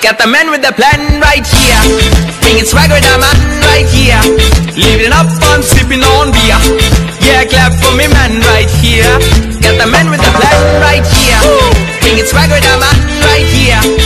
Got the man with the plan right here. Bringing swagger, the man right here. Living up on sipping on beer. Yeah, clap for me, man right here. Got the man with the plan right here. Bringing swagger, the man right here.